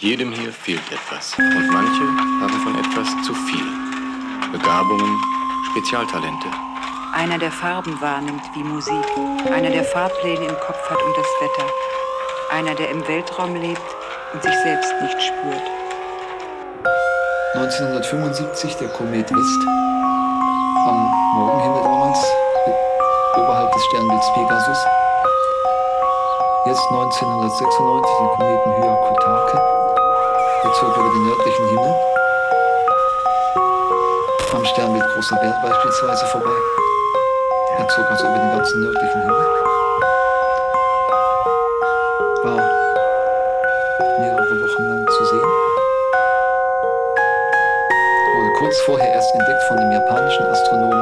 Jedem hier fehlt etwas und manche haben von etwas zu viel. Begabungen, Spezialtalente. Einer, der Farben wahrnimmt wie Musik, einer, der Fahrpläne im Kopf hat und das Wetter, einer, der im Weltraum lebt und sich selbst nicht spürt. 1975 der Komet Ist am Morgenhimmel damals oberhalb des Sternbilds Pegasus. Jetzt 1996 den Kometen Hyakutake. Zog über den nördlichen Himmel. Am Sternbild Großer Bär beispielsweise vorbei. Er zog also über den ganzen nördlichen Himmel. War mehrere Wochen lang zu sehen. Wurde kurz vorher erst entdeckt von dem japanischen Astronomen